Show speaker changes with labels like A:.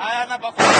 A: А она похожа.